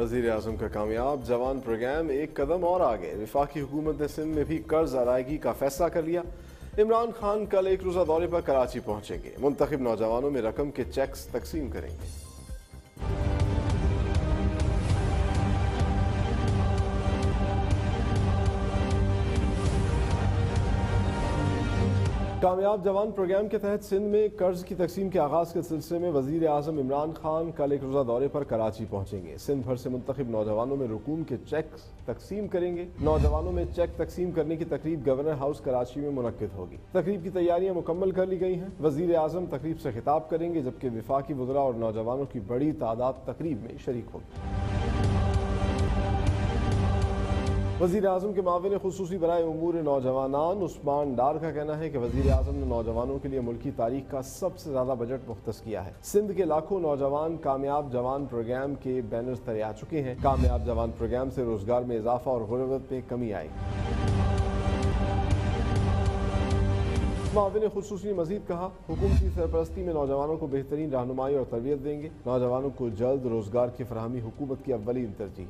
وزیر اعظم کا کامیاب جوان پروگرام ایک قدم اور آگے۔ وفاقی حکومت نے سندھ میں بھی قرض ادائیگی کا فیصلہ کر لیا۔ عمران خان کل ایک روزہ دورے پر کراچی پہنچیں گے۔ منتخب نوجوانوں میں رقم کے چیکس تقسیم کریں گے۔ کامیاب جوان پروگرام کے تحت سندھ میں قرض کی تقسیم کے آغاز کے سلسلے میں وزیر اعظم عمران خان کل ایک روزہ دورے پر کراچی پہنچیں گے۔ سندھ بھر سے منتخب نوجوانوں میں رکوم کے چیک تقسیم کریں گے۔ نوجوانوں میں چیک تقسیم کرنے کی تقریب گورنر ہاؤس کراچی میں منعقد ہوگی۔ تقریب کی تیاریاں مکمل کر لی گئی ہیں۔ وزیر اعظم تقریب سے خطاب کریں گے، جبکہ وفاقی وزراء اور نوجوانوں کی بڑی تعداد تقریب میں شریک ہوگی۔ وزیر اعظم کے معاون خصوصی برائے امور نوجوانان، عثمان ڈار کا کہنا ہے کہ وزیر اعظم نے نوجوانوں کے لیے ملکی تاریخ کا سب سے زیادہ بجٹ مختص کیا ہے۔ سندھ کے لاکھوں نوجوان کامیاب جوان پروگرام کے بینرز ترے آ چکے ہیں۔ کامیاب جوان پروگرام سے روزگار میں اضافہ اور غربت میں کمی آئی۔ معاون خصوصی مزید کہا حکومتی سرپرستی میں نوجوانوں کو بہترین رہنمائی اور تربیت دیں گے۔ نوجوانوں کو جلد روزگار کی فراہمی حکومت کی اولین ترجیح۔